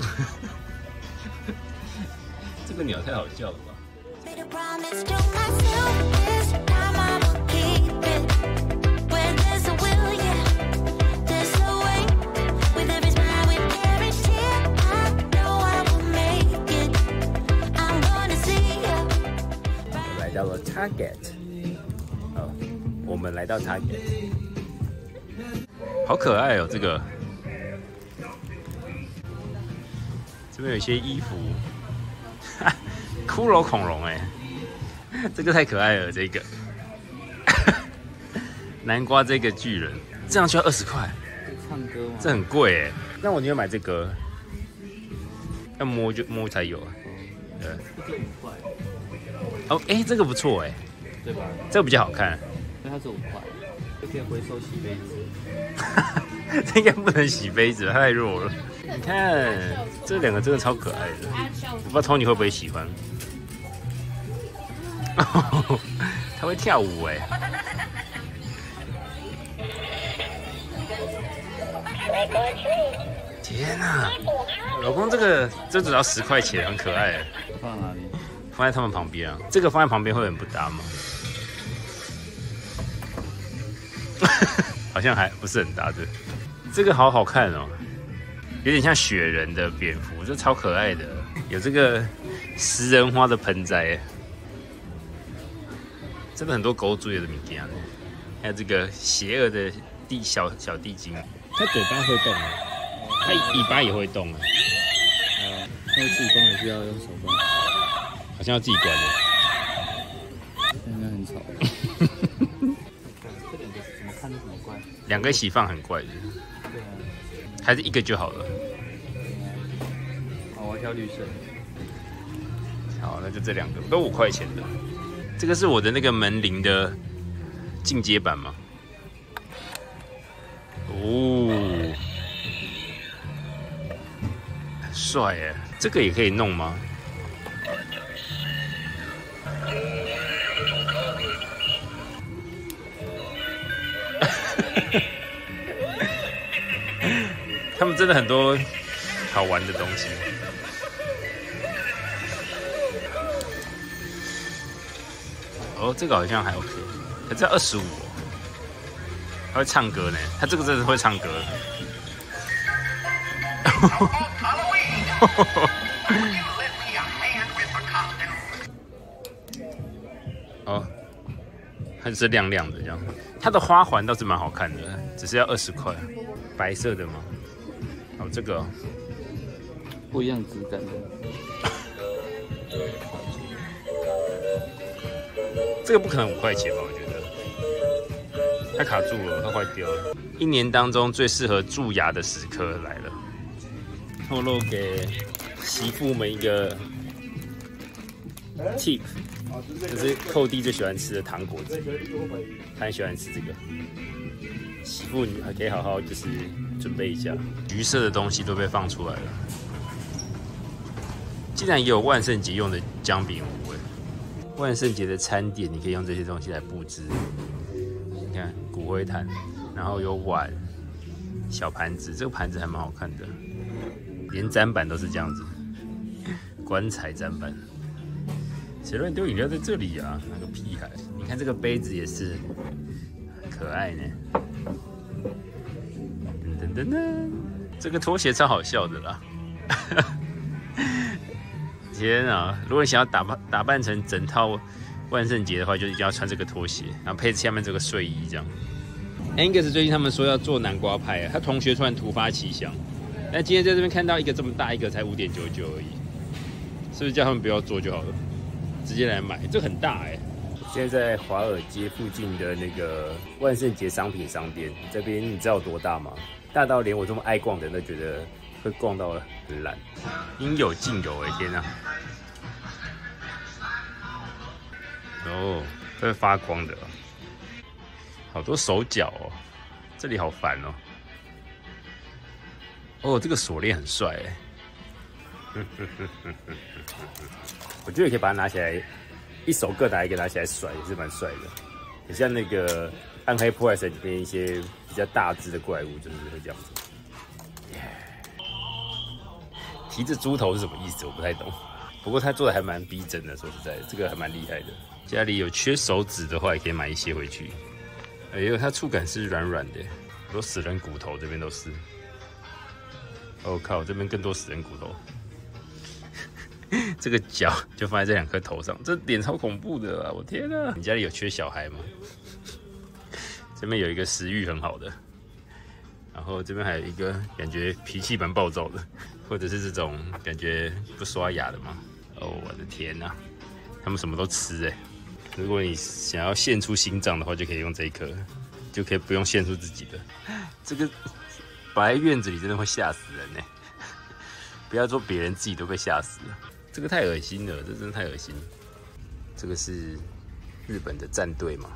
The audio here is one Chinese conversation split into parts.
这个鸟太好笑了吧！我来到了 Target，哦，我们来到 Target，好可爱哦，这个。这边有一些衣服，骷髅恐龙哎，这个太可爱了，这个，南瓜这个巨人，这样就要二十块，唱歌吗？这很贵哎，那我宁愿买这个，要摸就摸才有啊，对，这个五块，哦，哎，这个不错哎，对吧？这个比较好看。那它是五块，就可以回收洗杯子。这 应该不能洗杯子，太弱了。你看这两个真的超可爱的，我不知道 Tony 会不会喜欢。他会跳舞哎！天哪、老公这个这只要十块钱，很可爱，放哪里？放在他们旁边啊。这个放在旁边会很不搭吗？好像还不是很搭的。这个好好看哦，有点像雪人的蝙蝠，这超可爱的。有这个食人花的盆栽，真的很多狗嘴的物件呢。还有这个邪恶的地小小地精，它嘴巴会动啊，它尾巴也会动啊，那自己关还是要用手关？好像要自己关的。应该很吵。这两个怎么看都怎么怪。两个一起放很怪的，对啊。还是一个就好了。好，我要挑绿色。好，那就这两个，都五块钱的。这个是我的那个门铃的进阶版吗？哦，很帅耶！这个也可以弄吗？真的很多好玩的东西。哦，这个好像还 OK，可这二十五，他会唱歌呢，他这个真的会唱歌。哦，它是亮亮的这样，它的花环倒是蛮好看的，只是要二十块，白色的吗？哦，这个哦不一样质感的。这个不可能五块钱吧？我觉得它卡住了，它坏掉了。一年当中最适合蛀牙的时刻来了，透露给媳妇们一个 tip，就是寇弟最喜欢吃的糖果子，他很喜欢吃这个。媳妇你还可以好好就是准备一下，橘色的东西都被放出来了。竟然也有万圣节用的姜饼屋哎！万圣节的餐点，你可以用这些东西来布置。你看骨灰坛，然后有碗、小盘子，这个盘子还蛮好看的，连砧板都是这样子，棺材砧板。谁乱丢饮料在这里啊？那个屁孩！你看这个杯子也是可爱呢。噔噔，这个拖鞋超好笑的啦。天啊！如果你想要打扮打扮成整套万圣节的话，就一定要穿这个拖鞋，然后配下面这个睡衣这样。Angus 最近他们说要做南瓜派，他同学突然突发奇想，但今天在这边看到一个这么大一个才五点九九而已，是不是叫他们不要做就好了，直接来买？这很大哎、现在在华尔街附近的那个万圣节商品商店，这边你知道有多大吗？大到连我这么爱逛的人都觉得会逛到很懒，应有尽有哎、天啊！哦，这会发光的哦，好多手脚哦，这里好烦哦。哦，这个锁链很帅哎，我觉得也可以把它拿起来，一手各拿一个拿起来甩，也是蛮帅的。很像那个《暗黑破坏神》里面一些比较大只的怪物，就是会这样子。提着猪头是什么意思？我不太懂。不过他做的还蛮逼真的，说实在的，这个还蛮厉害的。家里有缺手指的话，也可以买一些回去。哎呦，它触感是软软的，很多死人骨头这边都是。我、哦、靠，这边更多死人骨头。这个脚就放在这两颗头上，这脸超恐怖的啊！我天啊！你家里有缺小孩吗？这边有一个食欲很好的，然后这边还有一个感觉脾气蛮暴躁的，或者是这种感觉不刷牙的嘛。哦，我的天呐、他们什么都吃哎。如果你想要献出心脏的话，就可以用这一颗，就可以不用献出自己的。这个摆在院子里真的会吓死人呢。不要说别人，自己都被吓死了。这个太恶心了，这真的太恶心。这个是日本的战队嘛？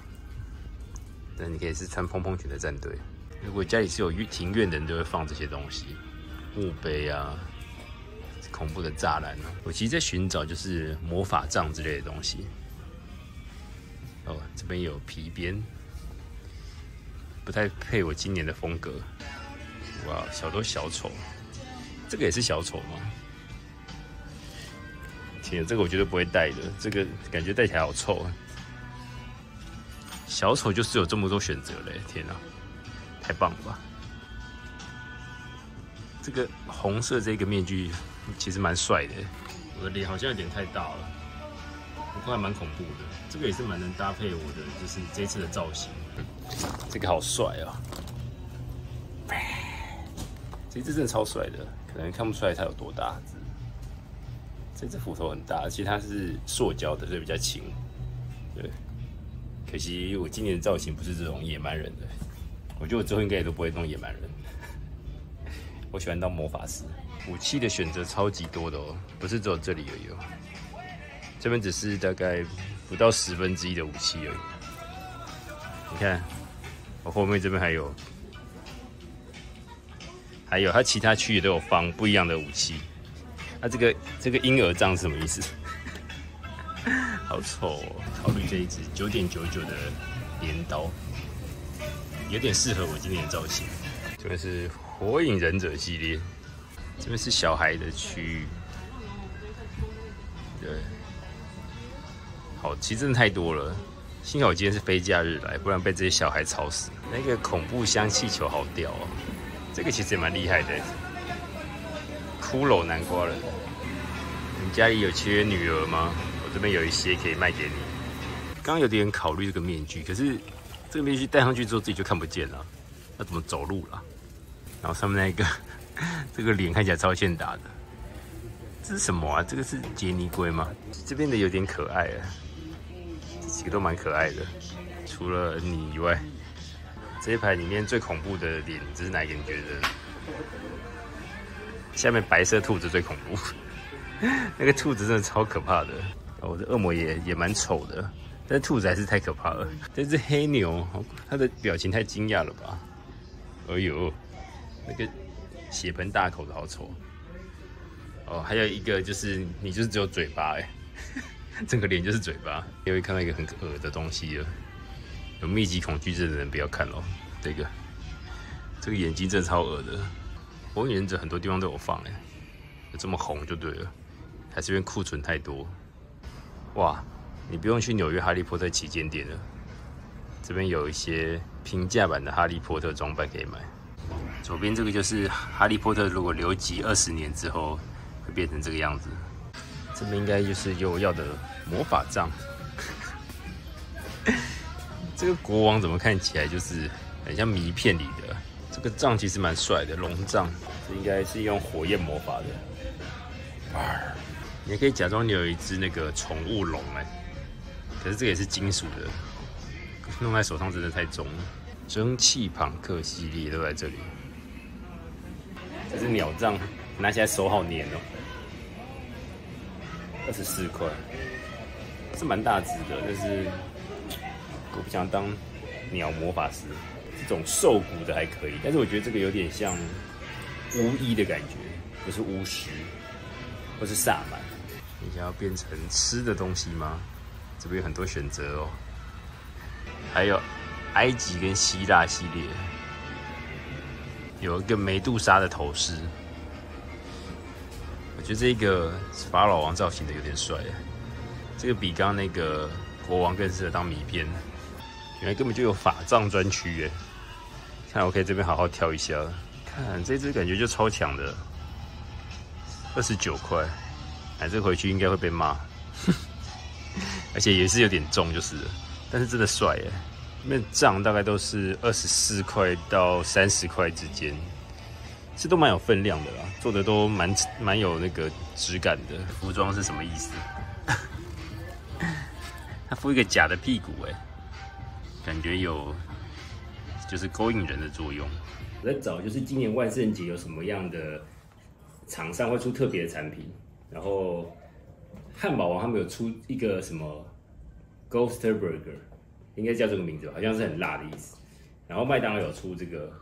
那你可以是穿蓬蓬裙的战队。如果家里是有庭院的人，都会放这些东西，墓碑啊，恐怖的栅栏啊。我其实在寻找就是魔法杖之类的东西。哦，这边有皮鞭，不太配我今年的风格。哇，小多小丑，这个也是小丑吗？天，这个我绝对不会戴的，这个感觉戴起来好臭啊！小丑就是有这么多选择嘞，天哪、太棒了吧！这个红色这个面具其实蛮帅的，我的脸好像有点太大了，不过还蛮恐怖的。这个也是蛮能搭配我的，就是这次的造型。这个好帅啊！这只真的超帅的，可能看不出来它有多大只。这只斧头很大，而且它是塑胶的，所以比较轻。对，可惜我今年的造型不是这种野蛮人的，我觉得我之后应该也都不会弄野蛮人。我喜欢当魔法师。武器的选择超级多的哦，不是只有这里而已。这边只是大概不到十分之一的武器而已。你看，我后面这边还有，还有它其他区域都有放不一样的武器。那、这个这个婴儿杖是什么意思？好丑哦！考虑这一支九点九九的镰刀，有点适合我今年的造型。这边是火影忍者系列，这边是小孩的区域。对，好，其实真的太多了。幸好我今天是非假日来，不然被这些小孩吵死。那个恐怖香气球好屌哦，这个其实也蛮厉害的。骷髅南瓜人，你家里有缺女儿吗？这边有一些可以卖给你。刚刚有点考虑这个面具，可是这个面具戴上去之后自己就看不见了，要怎么走路了？然后上面那个 这个脸看起来超欠打的，这是什么啊？这个是杰尼龟吗？这边的有点可爱啊，这几个都蛮可爱的，除了你以外，这一排里面最恐怖的脸，这是哪一个？你觉得？下面白色兔子最恐怖，那个兔子真的超可怕的。我的恶魔也也蛮丑的，但兔子还是太可怕了。这只黑牛，它的表情太惊讶了吧？哎呦，那个血盆大口的好丑。哦，还有一个就是你就是只有嘴巴哎，整个脸就是嘴巴。又会看到一个很恶的东西了，有密集恐惧症的人不要看哦。这个这个眼睛真的超恶的。火影忍者很多地方都有放哎，有这么红就对了，还是因为库存太多。哇，你不用去纽约哈利波特旗舰店了，这边有一些平价版的哈利波特装扮可以买。左边这个就是哈利波特，如果留级二十年之后会变成这个样子。这边应该就是有我要的魔法杖。这个国王怎么看起来就是很像迷片里的？这个杖其实蛮帅的，龙杖，这应该是用火焰魔法的。二你可以假装你有一只那个宠物龙哎，可是这个也是金属的，弄在手上真的太重了。蒸汽朋克系列都在这里，这是鸟杖，拿起来手好黏哦。二十四块，是蛮大只的，但是我不想当鸟魔法师。这种兽骨的还可以，但是我觉得这个有点像巫医的感觉，不是巫师，或是萨满。你想要变成吃的东西吗？这边有很多选择哦，还有埃及跟希腊系列，有一个梅杜莎的头饰，我觉得这个法老王造型的有点帅，这个比刚刚那个国王更适合当迷片。原来根本就有法杖专区耶！看来我可以这边好好挑一下。看这只感觉就超强的，二十九块，哎，这回去应该会被骂，而且也是有点重就是了，但是真的帅耶！那杖大概都是二十四块到三十块之间，是都蛮有分量的啦，做的都蛮蛮有那个质感的。服装是什么意思？他敷一个假的屁股哎，感觉有就是勾引人的作用。我在找就是今年万圣节有什么样的厂商会出特别的产品，然后汉堡王他们有出一个什么 Ghost Burger，应该叫这个名字吧，好像是很辣的意思。然后麦当劳有出这个，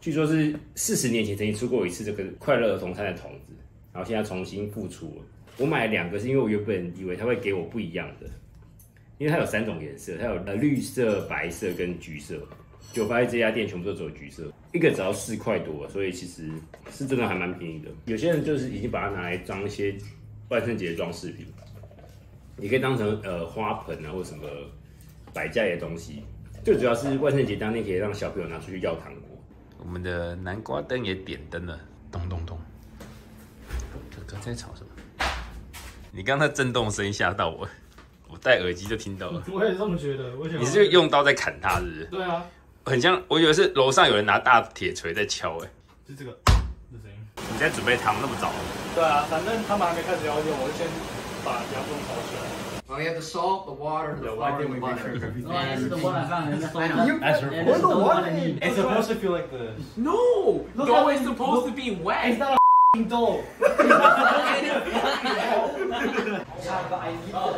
据说是四十年前曾经出过一次这个快乐儿童餐的筒子，然后现在重新复出了。我买了两个，是因为我原本以为他会给我不一样的，因为它有三种颜色，它有呃绿色、白色跟橘色。就发现这家店全部都只有橘色，一个只要四块多，所以其实是真的还蛮便宜的。有些人就是已经把它拿来装一些万圣节的装饰品，你可以当成呃花盆啊或什么摆架的东西。最主要是万圣节当天可以让小朋友拿出去要糖果。我们的南瓜灯也点灯了，咚咚咚。哥哥在吵什么？你刚才震动声音吓到我，我戴耳机就听到了。我也这么觉得，我想你是用刀在砍它，是不是？对啊，很像，我以为是楼上有人拿大铁锤在敲，哎，是这个的声音。你在准备汤那么早？对啊，反正他们还没开始要用，我就先把牙缝炒起来。Well, we have the salt, the water, the and we the make sure butter. everything- Oh, is the the. That's the I need. It's supposed to feel like this. No! Look Dough how is supposed to be wet. It's not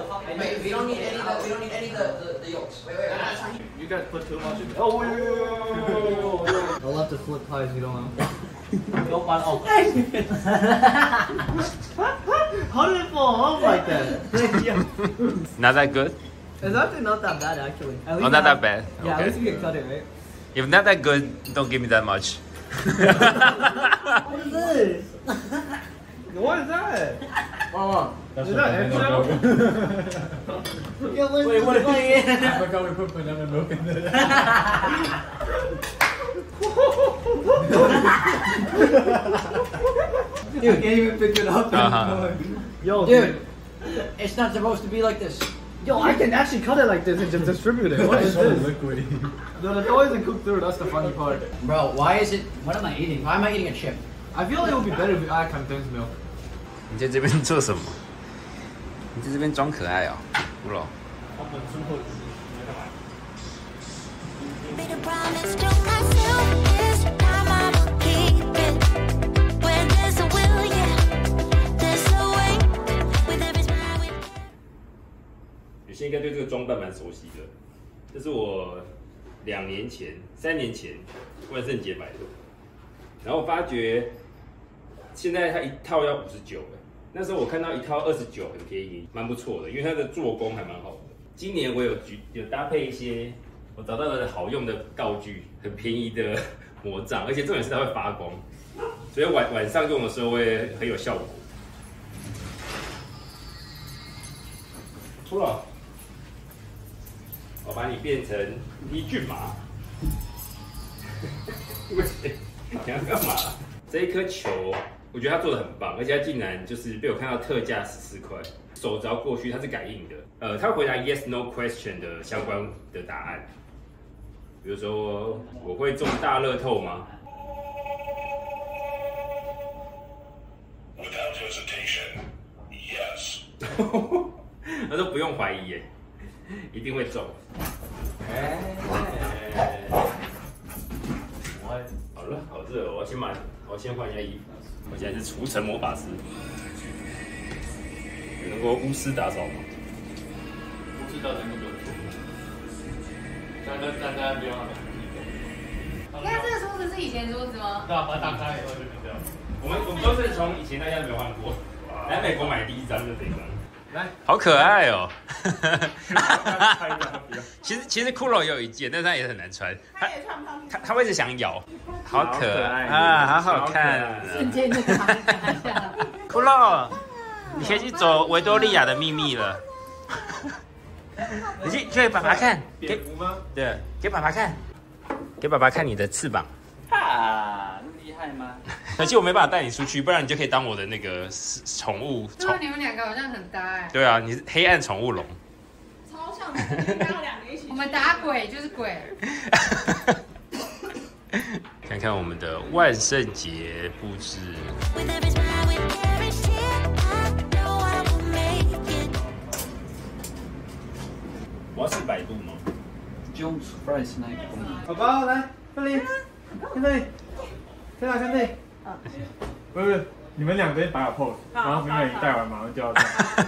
fucking I don't need any. The yolks. Wait, wait. You guys put too much. In oh, i'll have to flip pies. You don't know. Don't mind. How did it fall off like that? not that good. It's actually not that bad, actually. At oh, least oh, not that bad. Yeah, okay. at least you can cut it, right? If not that good, don't give me that much. What is this? What is that? Oh, Is that eggshell? yeah, what is Wait, what this is like? I forgot we put banana milk in there. Dude, can't even pick it up Uh-huh. anymore. Yo, Dude, it's not supposed to be like this. Yo, I can actually cut it like this and just distribute it. What is this? liquidy. No, the dough isn't cooked through. That's the funny part. Bro, why is it, What am I eating? why am I eating a chip? I feel like it would be better if you add condensed milk. 你在这边做什么？你在这边装可爱哦，吴老。 Made a promise to myself 应该对这个装扮蛮熟悉的，这是我两年前、三年前万圣节买的，然后我发觉现在它一套要五十九，那时候我看到一套二十九很便宜，蛮不错的，因为它的做工还蛮好的。今年我有举有搭配一些我找到了好用的道具，很便宜的魔杖，而且重点是它会发光，所以晚晚上用的时候会很有效果。出了。我把你变成一骏马。喂，你要干嘛？这一颗球，我觉得它做的很棒，而且它竟然就是被我看到特价十四块，手只要过去它是感应的。呃，它会回答 yes no question 的相关的答案，比如说我会中大乐透吗？Without hesitation, yes. 他说不用怀疑耶，一定会中。哎，好了，好热哦，我要先买，我先换一下衣服。我现在是除尘魔法师，有能够巫师打扫吗？不知道能不能做。大家大家不要那这个桌子是以前桌子吗？对啊，把它打开以后就比较。我们我们都是从以前大家没有换过，来美国买第一张就这张，来，好可爱哦。其实其实骷髅也有一件，但是它也很难穿，它也穿不上去它它会一直想咬，好可爱啊，好好看啊。瞬间就躺下。库洛，你可以去走维多利亚的秘密了。你去去给爸爸看，给对，给爸爸看，给爸爸看你的翅膀。啊，害吗？可惜我没办法带你出去，不然你就可以当我的那个宠物宠。你们两个好像很搭哎。对啊，你是黑暗宠物龙。超像的，应该要两个一起 我。们打鬼就是鬼。看看我们的万圣节布置.我要试百度吗？就用 surprise 那个功能。宝宝来，这里，看这里，看哪看这里。不是不是，你们两边摆好 pose，然后明美带完马上就要这样。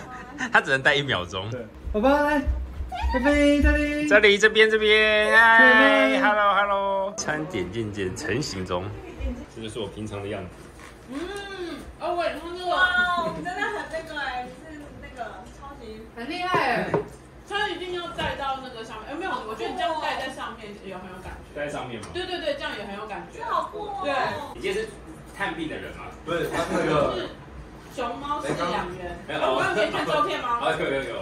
他只能带一秒钟。对，宝宝来，这里这里这里这边这边，嗨这边，hello hello，餐点渐渐成型中，这就是我平常的样子。嗯，哦，我也看这个，哇，真的很那个哎，是那个超级，很厉害。哎。它一定要戴到那个上面，哎，没有，我觉得你这样戴在上面也很有感觉。戴在上面吗？对对对，这样也很有感觉。好酷哦。对，你今天是探病的人吗？不是他那个是熊猫饲养员。没有我刚刚给你看照片吗？啊 有有有，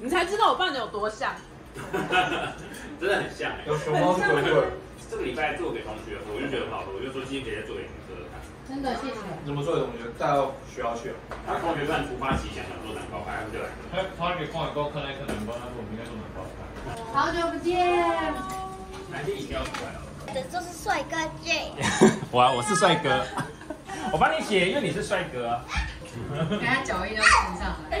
你才知道我扮的有多像。真的很像哎。有熊猫是鬼鬼，这个礼拜做给同学喝，我就觉得很好喝，我就说今天可以再做给你。真的谢谢。怎么做的同学带到学校去啊？他同学突然突发奇想想做蛋糕派，他们就来了。他他给放一个看那颗南瓜，他说我们应该做南瓜派。好久不见。哪些饮料出来了？这就是帅哥 J，我我是帅哥，我帮你写，因为你是帅哥啊。给他脚印要跟上来。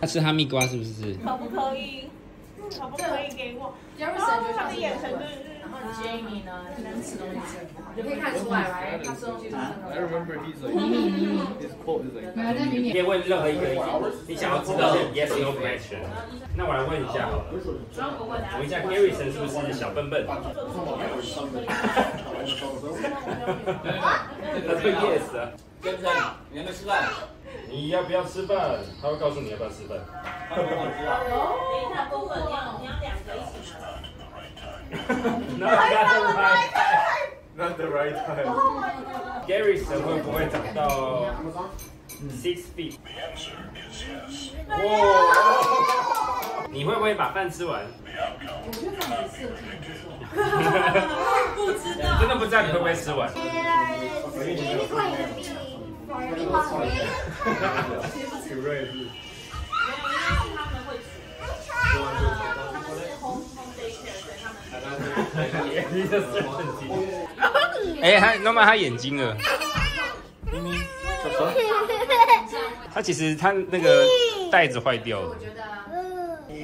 他吃哈密瓜是不是？可不可以？可不可以给我？然后他的眼神就是，然后 Jamie 呢，喜欢吃东西，你可以看出来，来，他吃东西是真 I 的。remember he's like his quote is like 没有在明年可以问任何一个你想要知道 yes no question。那我来问一下好了，问一下 Gary 成是不是小笨笨？他说 yes 啊。对不对？你还没吃饭？你要不要吃饭？他会告诉你要不要吃饭。他跟我知道。等一下，部分你要你要两个一起拿。那他拍 not the right time。Garrison 会不会长到 six feet？The answer is yes. 哇！你会不会把饭吃完？我觉得这样子设计不错。不知道。真的不知道你会不会吃完。哎，他弄到他眼睛了。他其实他那个袋子坏掉了我。觉得啊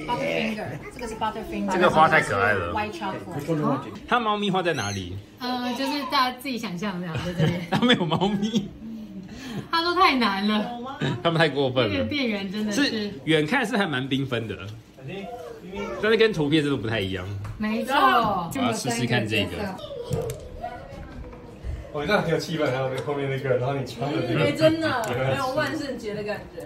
Butterfinger，这个是 Butterfinger，这个花太可爱了 White chocolate。他猫咪花在哪里？呃，就是大家自己想象这样，对不对。他没有猫咪，他说太难了，他们太过分了。这个店员真的是是远看是还蛮缤纷的，但是跟图片真的不太一样。没错。我要试试看这个。我这样很有气氛，还有那后面那个，然后你穿的那哎，个，真的 没有万圣节的感觉。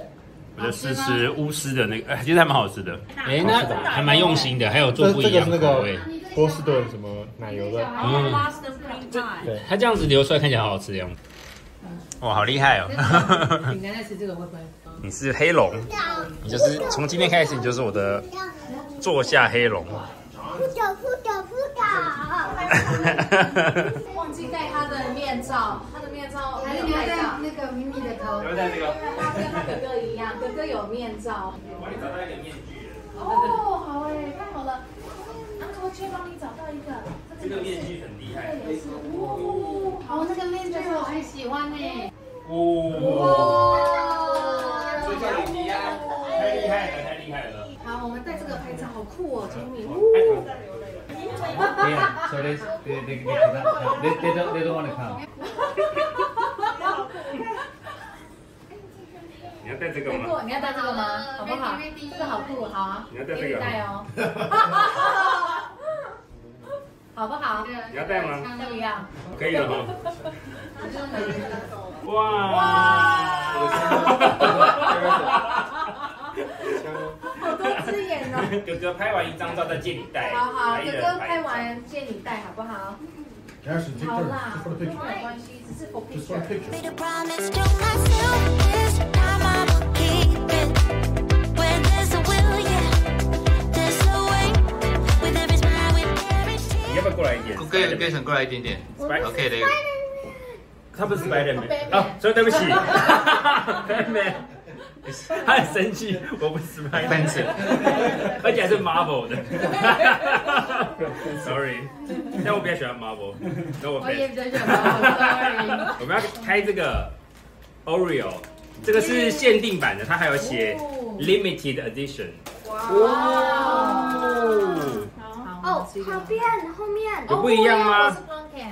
我就试试巫师的那个，哎，其实还蛮好吃的。哎，那还蛮用心的，还有做不一样的口味。波士顿什么奶油的，嗯 pie，它这样子流出来看起来好好吃的样子。哇，好厉害哦！饼干在吃这个会不会？你是黑龙，你就是从今天开始，你就是我的坐下黑龙。忘记戴他的面罩，他的面罩还是你要戴那个咪咪的头？要戴这个。他跟他哥哥一样，哥哥有面罩。我帮你找到一个面具了，哦，好哎，太好了。Uncle Jay 帮你找到一个，这个面具很厉害。哦，哦，那个面具我很喜欢呢。哦，哇，太厉害了，太厉害了。好，我们戴这个拍照，好酷哦，Jimmy。Yeah, so they they they they cannot they they don't they don't want to come. 你要戴这个吗？你要戴这个吗？好不好？这个好酷，好啊，你要戴这个给你戴哦。好不好？你要戴吗？要不要？可以了哈？哇！好多只眼哦。哥哥拍完一张照再借你戴。好好，哥哥拍。完借你戴好不好？好啦，没有关系，只是 for picture。picture. A way. With every smile, with every 你要.不要过来一点？可以可以省过来一点点。Spider- OK 的。他不是 Spiderman Batman 哦，所以对不起 他很生气我不知道一单词而且还是 marvel 的。Sorry 但我比较喜欢 marvel 我我也比较喜欢 marvel 我们要开这个 oreo 这个是限定版的它还有写 limited edition 哇。哦。好变后面哦不一样吗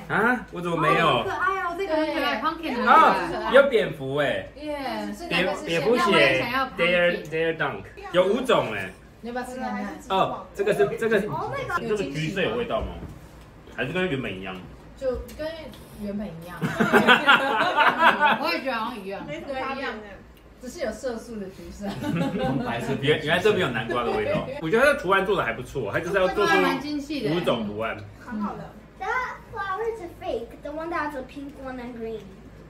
啊，我怎么没有好可？爱哦，这个很可爱，pumpkin 很可啊爱。，有蝙蝠哎，耶，蝙蝙蝠那我也写想要 Dare。Dare Dunk，有五种哎。你要不要吃看看？哦，这个是这个哦那个这个橘色有味道吗？还是跟原本一样？就跟原本一样。我也觉得好像一样，对，一样，只是有色素的橘色。从白色原原来这边有南瓜的味道。我觉得它的图案做的还不错，它就是要做出还蛮精细的五种图案。很好的。That flower is a fake. The one that has a pink one and green.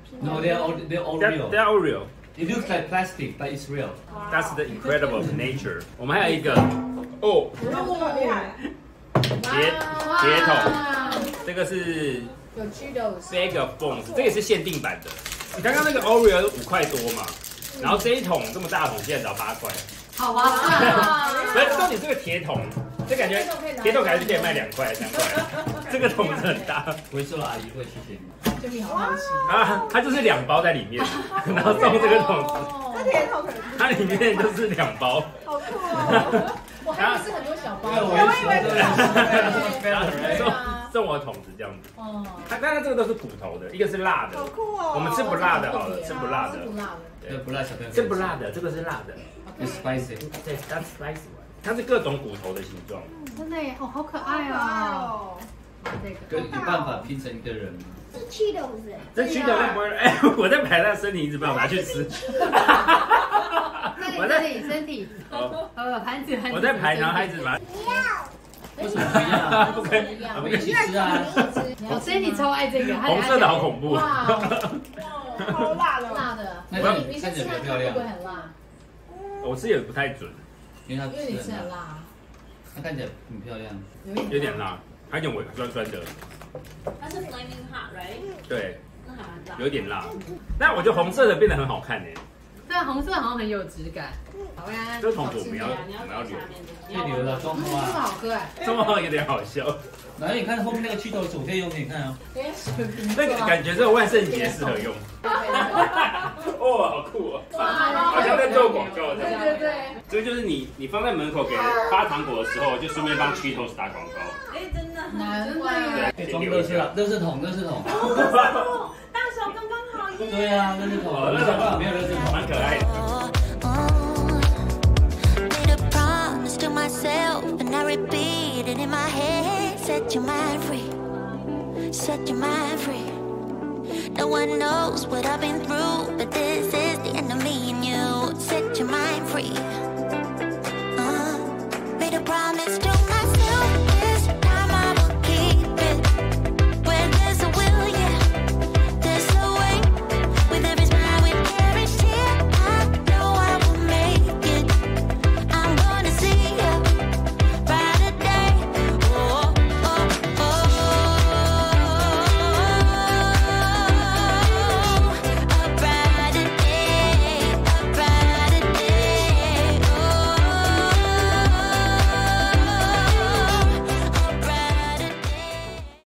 Pink No, one. they're all they're all They're real. they're Oreo. It looks like plastic, but it's real. That's the incredible of nature. 我们还有一个哦，这么厉害。铁铁桶，这个是有 Cheetos。 Bag of Bones，这个是限定版的。你刚刚那个 Oreo 五块多嘛，然后这一桶这么大桶现在只要八块。好划算啊！所以重点这个铁桶， 这感觉铁桶感觉可以卖两块三块，这个桶子很大回收的阿姨会谢谢你。就你好好奇。啊，它就是两包在里面，然后送这个桶子，这铁头可能它里面就是两包。好酷哦。我还以为是很多小包。对，我以为是然后送啊送我桶子这样子，哦，它当然这个都是骨头的，一个是辣的好，酷哦。我们吃不辣的好了，吃不辣的吃，不辣的。对不辣小朋友。吃不辣的，这个是辣的，It's spicy. 对，that's spicy 它是各种骨头的形状。真的耶，哦，好可爱哦。这个。跟有办法拼成一个人吗？是 Cheetos. 这驱动不会，哎，我在排他身体一直帮我拿去吃，我在这里身体，哦呃，盘子盘子。我在排，然后他一直把为什么不一样？不可以，我们一起吃啊！我身体超爱这个，红色的好恐怖。哇，超辣的。辣的。那你你看先吃看看会起来比较漂亮不会很辣？我吃也不太准，因为它因为你吃吃很辣，它看起来很漂亮。有点辣，还有点微酸酸的，它是 flaming hot right？对，那还蛮辣。有点辣。那我觉得红色的变得很好看呢。这红色好像很有质感。好呀，这个桶子我们要我们要留在下，面的。可以留了，装嗯，这么。好喝哎。这么有点好笑。然后你看后面那个气头我可以用给你看啊。那个感觉这个万圣节适合用。哦，好酷哦！好像在做广告这对样。对对。这个就是你你放在门口给发糖果的时候，就顺便帮 Cheetos 打广告。哎，真的。难怪。可以装乐事啊，乐事桶，乐事桶。哦，大小刚刚好耶。对啊，乐事桶，乐事桶没有乐事桶。蛮可爱的。Oh, oh. Made a promise to myself, and I repeat it in my head. Set your mind free, set your mind free. No one knows what I've been through, but this is the end of me and you. Set your mind free.